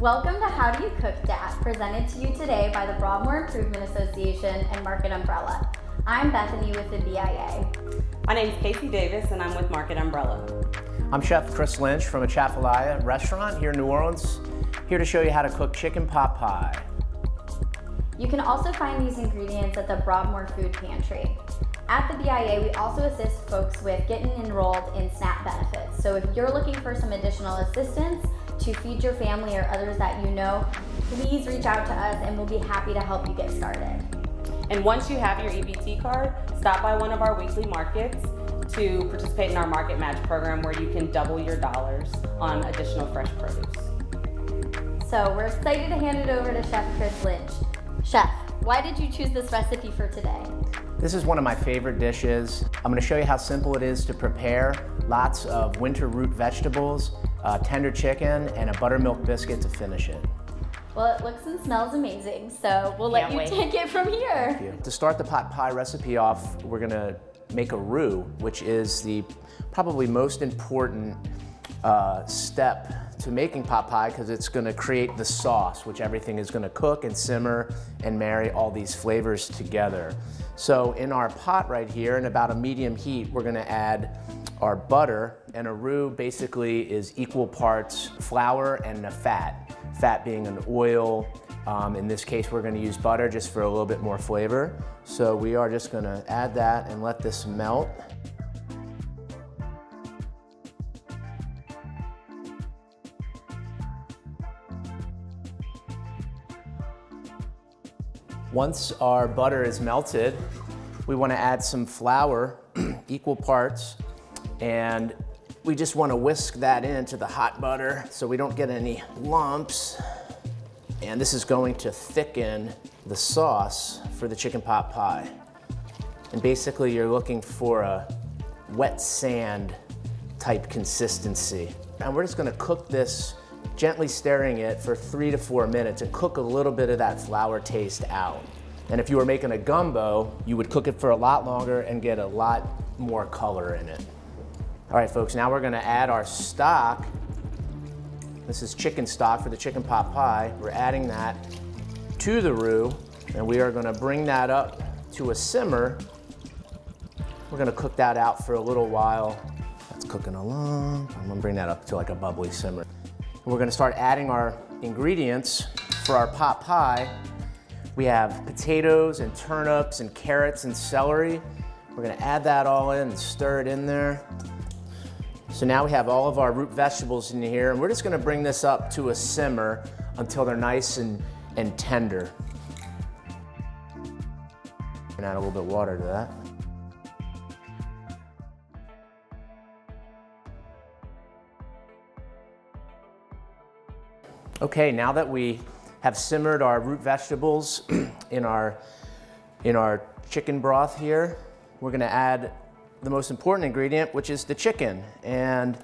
Welcome to How Do You Cook Dat, presented to you today by the Broadmoor Improvement Association and Market Umbrella. I'm Bethany with the BIA. My name is Casey Davis and I'm with Market Umbrella. I'm Chef Chris Lynch from Atchafalaya restaurant here in New Orleans, here to show you how to cook chicken pot pie. You can also find these ingredients at the Broadmoor Food Pantry. At the BIA, we also assist folks with getting enrolled in SNAP benefits. So if you're looking for some additional assistance to feed your family or others that you know, please reach out to us and we'll be happy to help you get started. And once you have your EBT card, stop by one of our weekly markets to participate in our Market Match program where you can double your dollars on additional fresh produce. So we're excited to hand it over to Chef Chris Lynch. Chef, why did you choose this recipe for today? This is one of my favorite dishes. I'm gonna show you how simple it is to prepare. Lots of winter root vegetables, uh, tender chicken, and a buttermilk biscuit to finish it. Well, it looks and smells amazing, so we'll let Can't you wait. take it from here. Thank you. To start the pot pie recipe off, we're gonna make a roux, which is the probably most important uh, step to making pot pie because it's gonna create the sauce, which everything is gonna cook and simmer and marry all these flavors together. So in our pot right here, in about a medium heat, we're gonna add our butter, and a roux basically is equal parts flour and a fat. Fat being an oil, um, in this case, we're gonna use butter just for a little bit more flavor. So we are just gonna add that and let this melt. Once our butter is melted, we wanna add some flour, equal parts, and we just wanna whisk that into the hot butter so we don't get any lumps. And this is going to thicken the sauce for the chicken pot pie. And basically you're looking for a wet sand type consistency. And we're just gonna cook this, gently stirring it for three to four minutes and cook a little bit of that flour taste out. And if you were making a gumbo, you would cook it for a lot longer and get a lot more color in it. All right, folks, now we're gonna add our stock. This is chicken stock for the chicken pot pie. We're adding that to the roux, and we are gonna bring that up to a simmer. We're gonna cook that out for a little while. That's cooking along. I'm gonna bring that up to like a bubbly simmer. We're gonna start adding our ingredients for our pot pie. We have potatoes and turnips and carrots and celery. We're gonna add that all in and stir it in there. So now we have all of our root vegetables in here, and we're just gonna bring this up to a simmer until they're nice and, and tender. And add a little bit of water to that. Okay, now that we have simmered our root vegetables in our, in our chicken broth here, we're gonna add the most important ingredient, which is the chicken. And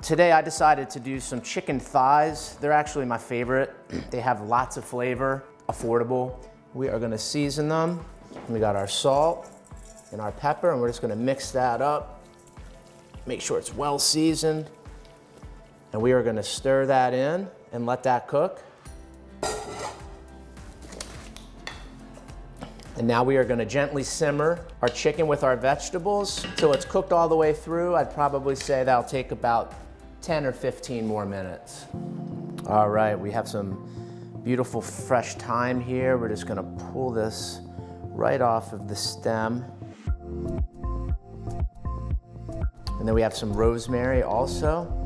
today I decided to do some chicken thighs. They're actually my favorite. They have lots of flavor, affordable. We are gonna season them. We got our salt and our pepper, and we're just gonna mix that up. Make sure it's well seasoned. And we are gonna stir that in and let that cook. And now we are gonna gently simmer our chicken with our vegetables till it's cooked all the way through. I'd probably say that'll take about 10 or 15 more minutes. All right, we have some beautiful fresh thyme here. We're just gonna pull this right off of the stem. And then we have some rosemary also.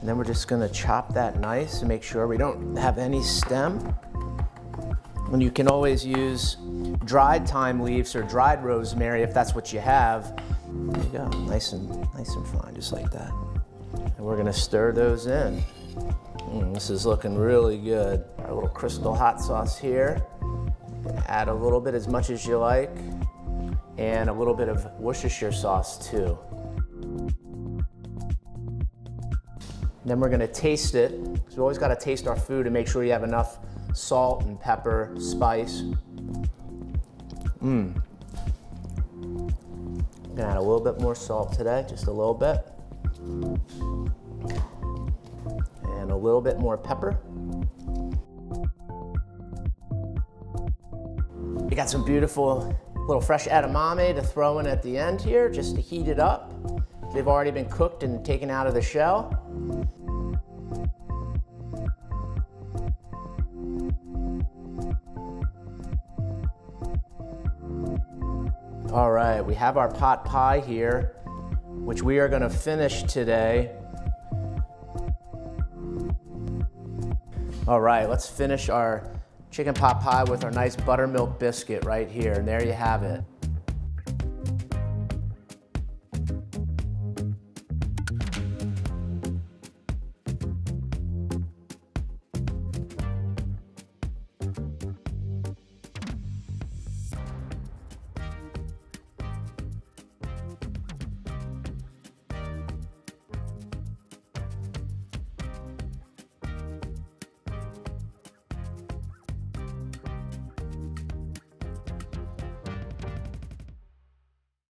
And then we're just gonna chop that nice to make sure we don't have any stem. And you can always use dried thyme leaves or dried rosemary if that's what you have. There you go, nice and nice and fine, just like that. And we're gonna stir those in. Mm, this is looking really good. Our little crystal hot sauce here. Add a little bit as much as you like, and a little bit of Worcestershire sauce too. Then we're gonna taste it. So we always gotta taste our food and make sure you have enough salt and pepper, spice. Mmm. Gonna add a little bit more salt today, just a little bit. And a little bit more pepper. We got some beautiful little fresh edamame to throw in at the end here, just to heat it up. They've already been cooked and taken out of the shell. All right, we have our pot pie here, which we are gonna finish today. All right, let's finish our chicken pot pie with our nice buttermilk biscuit right here. And there you have it.